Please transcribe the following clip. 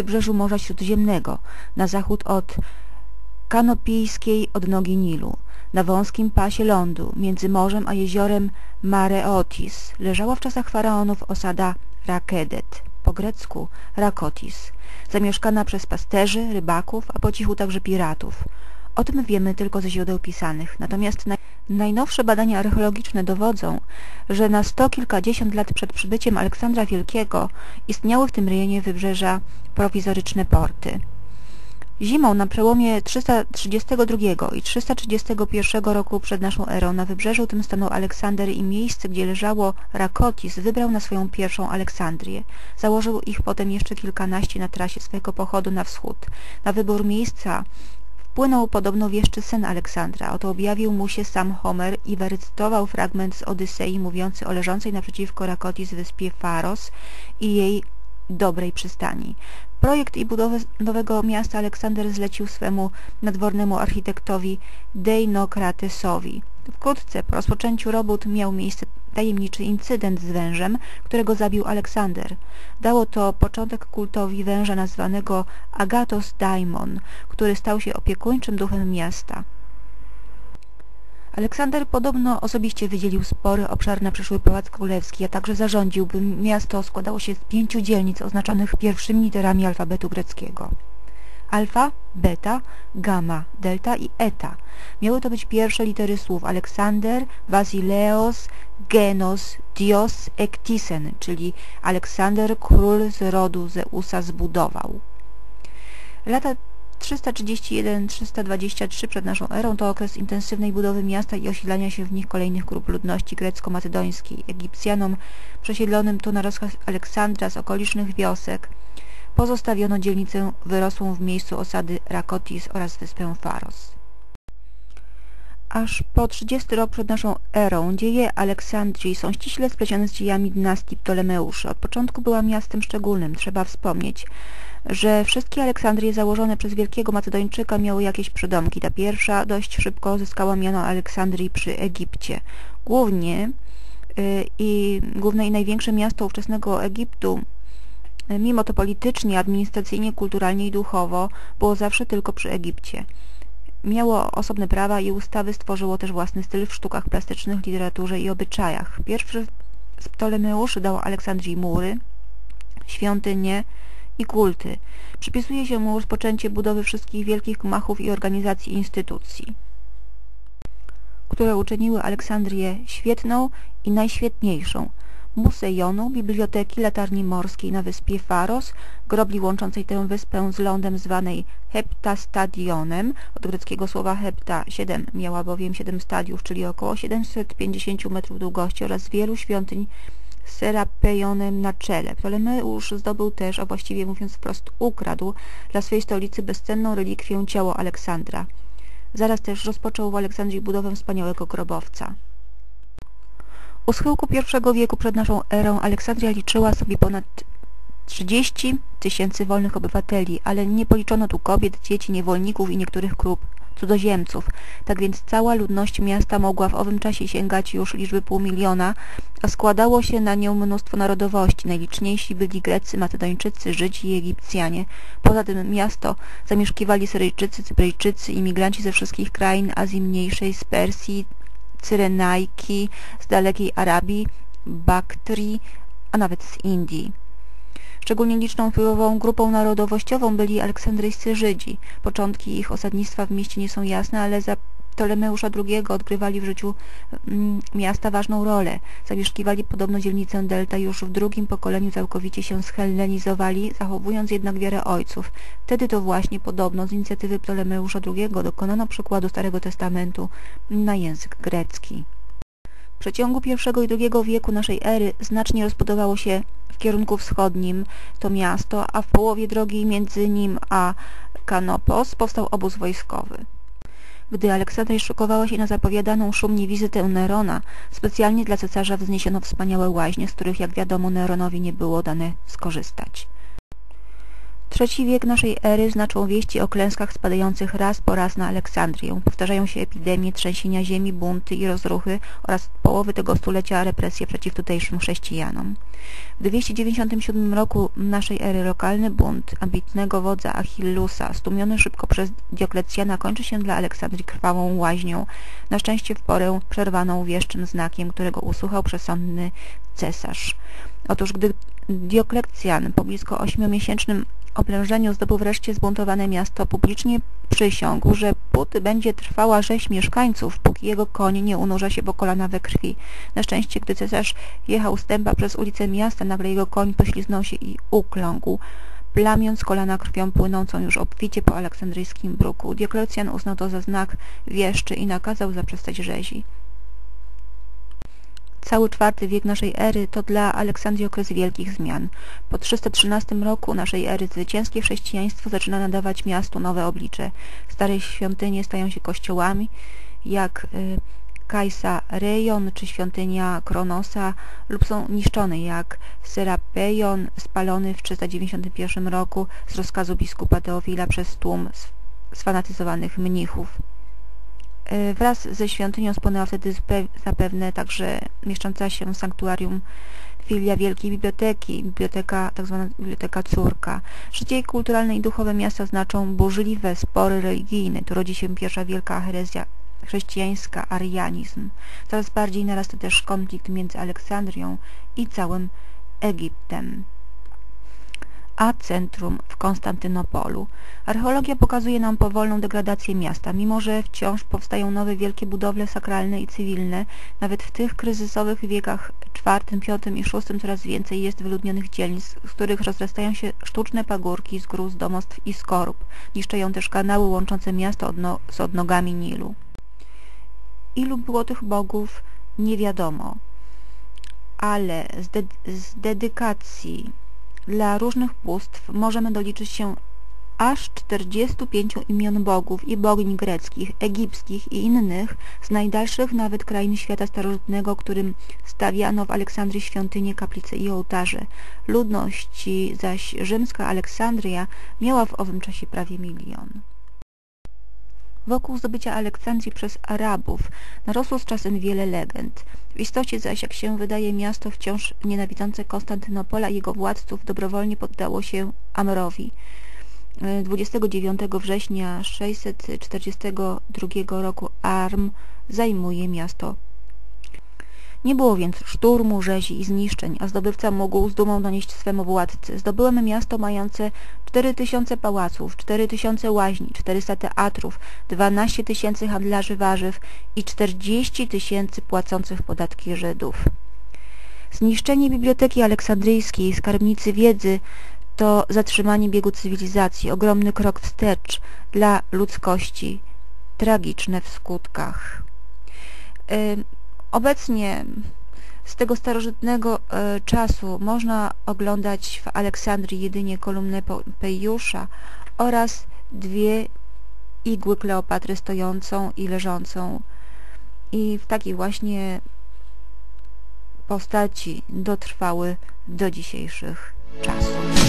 wybrzeżu Morza Śródziemnego, na zachód od Kanopijskiej odnogi Nilu, na wąskim pasie lądu, między morzem a jeziorem Mare Otis, leżała w czasach faraonów osada Rakedet, po grecku Rakotis, zamieszkana przez pasterzy, rybaków, a po cichu także piratów. O tym wiemy tylko ze źródeł pisanych, natomiast naj... najnowsze badania archeologiczne dowodzą, że na sto kilkadziesiąt lat przed przybyciem Aleksandra Wielkiego istniały w tym rejonie wybrzeża prowizoryczne porty. Zimą na przełomie 332 i 331 roku przed naszą erą na wybrzeżu tym stanął Aleksander i miejsce, gdzie leżało Rakotis, wybrał na swoją pierwszą Aleksandrię. Założył ich potem jeszcze kilkanaście na trasie swojego pochodu na wschód. Na wybór miejsca wpłynął podobno wieszczy syn Aleksandra. Oto objawił mu się sam Homer i wyrecytował fragment z Odysei mówiący o leżącej naprzeciwko Rakotis wyspie Faros i jej dobrej przystani. Projekt i budowę nowego miasta Aleksander zlecił swemu nadwornemu architektowi Deinokratesowi. Wkrótce po rozpoczęciu robót miał miejsce tajemniczy incydent z wężem, którego zabił Aleksander. Dało to początek kultowi węża nazwanego Agatos Daimon, który stał się opiekuńczym duchem miasta. Aleksander podobno osobiście wydzielił spory obszar na przyszły pałac królewski, a także zarządził, by miasto składało się z pięciu dzielnic oznaczonych pierwszymi literami alfabetu greckiego. Alfa, beta, gamma, delta i eta. Miały to być pierwsze litery słów Aleksander, Basileos, Genos, Dios, Ektisen, czyli Aleksander, król z rodu Zeusa zbudował. Lata 331-323 przed naszą erą to okres intensywnej budowy miasta i osilania się w nich kolejnych grup ludności grecko-macedońskiej. Egipcjanom przesiedlonym tu na rozkaz Aleksandra z okolicznych wiosek pozostawiono dzielnicę wyrosłą w miejscu osady Rakotis oraz wyspę Faros. Aż po 30 rok przed naszą erą dzieje Aleksandrii są ściśle splecione z dziejami dynastii Ptolemeuszy. Od początku była miastem szczególnym. Trzeba wspomnieć, że wszystkie Aleksandrie założone przez wielkiego Macedończyka miały jakieś przydomki. Ta pierwsza dość szybko zyskała miano Aleksandrii przy Egipcie. Głównie yy, i główne i największe miasto ówczesnego Egiptu mimo to politycznie, administracyjnie, kulturalnie i duchowo było zawsze tylko przy Egipcie. Miało osobne prawa i ustawy, stworzyło też własny styl w sztukach plastycznych, literaturze i obyczajach. Pierwszy z Ptolemeuszy dał Aleksandrii mury, świątynie i kulty. Przypisuje się mu rozpoczęcie budowy wszystkich wielkich gmachów i organizacji instytucji, które uczyniły Aleksandrię świetną i najświetniejszą – Musejonu, biblioteki, latarni morskiej na wyspie Faros, grobli łączącej tę wyspę z lądem zwanej Heptastadionem, od greckiego słowa hepta 7, miała bowiem 7 stadiów, czyli około 750 metrów długości oraz wielu świątyń z Serapejonem na czele. Ptolemeusz zdobył też, a właściwie mówiąc wprost ukradł, dla swojej stolicy bezcenną relikwię ciało Aleksandra. Zaraz też rozpoczął w Aleksandrii budowę wspaniałego grobowca. U schyłku I wieku przed naszą erą Aleksandria liczyła sobie ponad 30 tysięcy wolnych obywateli, ale nie policzono tu kobiet, dzieci, niewolników i niektórych grup cudzoziemców. Tak więc cała ludność miasta mogła w owym czasie sięgać już liczby pół miliona, a składało się na nią mnóstwo narodowości. Najliczniejsi byli Grecy, Macedończycy, Żydzi i Egipcjanie. Poza tym miasto zamieszkiwali Syryjczycy, Cypryjczycy, imigranci ze wszystkich krain Azji Mniejszej, z Persji, Cyrenajki, z dalekiej Arabii, Baktrii, a nawet z Indii. Szczególnie liczną wpływową grupą narodowościową byli aleksandryjscy Żydzi. Początki ich osadnictwa w mieście nie są jasne, ale za Ptolemeusza II odgrywali w życiu mm, miasta ważną rolę. Zamieszkiwali podobno dzielnicę Delta już w drugim pokoleniu całkowicie się schellenizowali, zachowując jednak wiarę ojców. Wtedy to właśnie podobno z inicjatywy Ptolemeusza II dokonano przykładu Starego Testamentu na język grecki. W przeciągu I i II wieku naszej ery znacznie rozbudowało się w kierunku wschodnim to miasto, a w połowie drogi między nim a Kanopos powstał obóz wojskowy. Gdy Aleksandra szykowała się na zapowiadaną szumnie wizytę Nerona, specjalnie dla cesarza wzniesiono wspaniałe łaźnie, z których jak wiadomo Neronowi nie było dane skorzystać. Trzeci wiek naszej ery znaczą wieści o klęskach spadających raz po raz na Aleksandrię. Powtarzają się epidemie, trzęsienia ziemi, bunty i rozruchy oraz połowy tego stulecia represje przeciw tutejszym chrześcijanom. W 297 roku naszej ery lokalny bunt ambitnego wodza Achillusa, stłumiony szybko przez Dioklecjana, kończy się dla Aleksandrii krwawą łaźnią, na szczęście w porę przerwaną wieszczym znakiem, którego usłuchał przesądny cesarz. Otóż gdy Dioklecjan po blisko ośmiomiesięcznym oblężeniu zdobył wreszcie zbuntowane miasto, publicznie przysiągł, że póty będzie trwała rzeź mieszkańców, póki jego koń nie unurza się po kolana we krwi. Na szczęście, gdy cesarz jechał stępa przez ulicę miasta, nagle jego koń pośliznął się i ukląkł plamiąc kolana krwią płynącą już obficie po aleksandryjskim bruku. Dioklecjan uznał to za znak wieszczy i nakazał zaprzestać rzezi. Cały czwarty wiek naszej ery to dla Aleksandrii okres wielkich zmian. Po 313 roku naszej ery zwycięskie chrześcijaństwo zaczyna nadawać miastu nowe oblicze. Stare świątynie stają się kościołami, jak y, Kajsa Rejon czy świątynia Kronosa lub są niszczone jak Serapeion spalony w 391 roku z rozkazu biskupa Teofila przez tłum sfanatyzowanych mnichów. E, wraz ze świątynią spłynęła wtedy zapewne także mieszcząca się w sanktuarium filia Wielkiej Biblioteki, biblioteka, tak zwana biblioteka córka. Życie kulturalne i duchowe miasta znaczą burzliwe spory religijne. Tu rodzi się pierwsza wielka herezja chrześcijańska, arianizm. Coraz bardziej narasta też konflikt między Aleksandrią i całym Egiptem a centrum w Konstantynopolu. Archeologia pokazuje nam powolną degradację miasta, mimo że wciąż powstają nowe wielkie budowle sakralne i cywilne, nawet w tych kryzysowych wiekach IV, V i VI coraz więcej jest wyludnionych dzielnic, z których rozrastają się sztuczne pagórki z gruz, domostw i skorup. Niszczeją też kanały łączące miasto odno z odnogami Nilu. Ilu było tych bogów, nie wiadomo, ale z, de z dedykacji dla różnych bóstw możemy doliczyć się aż 45 imion bogów i bogiń greckich, egipskich i innych z najdalszych nawet krain świata starożytnego, którym stawiano w Aleksandrii świątynie, kaplice i ołtarze. Ludności zaś rzymska Aleksandria miała w owym czasie prawie milion. Wokół zdobycia Aleksandrii przez Arabów narosło z czasem wiele legend. W istocie zaś, jak się wydaje, miasto wciąż nienawidzące Konstantynopola i jego władców dobrowolnie poddało się Amrowi. 29 września 642 roku Arm zajmuje miasto nie było więc szturmu, rzezi i zniszczeń, a zdobywca mógł z dumą donieść swemu władcy. Zdobyłem miasto mające 4000 pałaców, 4000 łaźni, 400 teatrów, 12 tysięcy handlarzy warzyw i 40 tysięcy płacących podatki Żydów. Zniszczenie Biblioteki Aleksandryjskiej, skarbnicy wiedzy, to zatrzymanie biegu cywilizacji, ogromny krok wstecz dla ludzkości, tragiczne w skutkach. Obecnie z tego starożytnego e, czasu można oglądać w Aleksandrii jedynie kolumnę Pejusza oraz dwie igły Kleopatry stojącą i leżącą. I w takiej właśnie postaci dotrwały do dzisiejszych czasów.